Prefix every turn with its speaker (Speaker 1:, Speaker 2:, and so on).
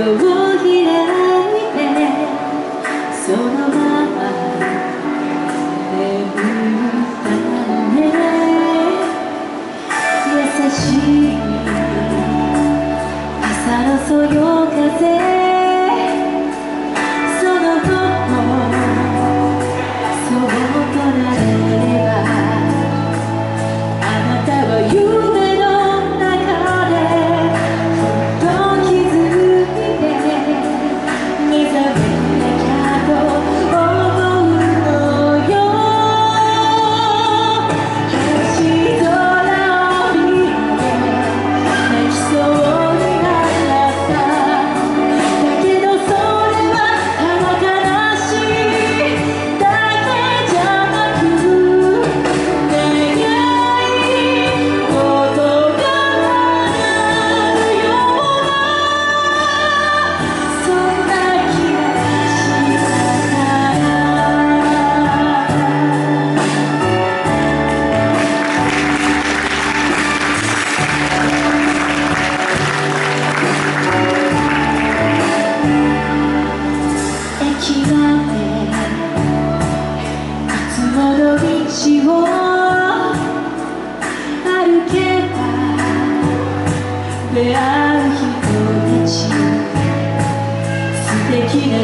Speaker 1: the 歩けた出会う人たち素敵な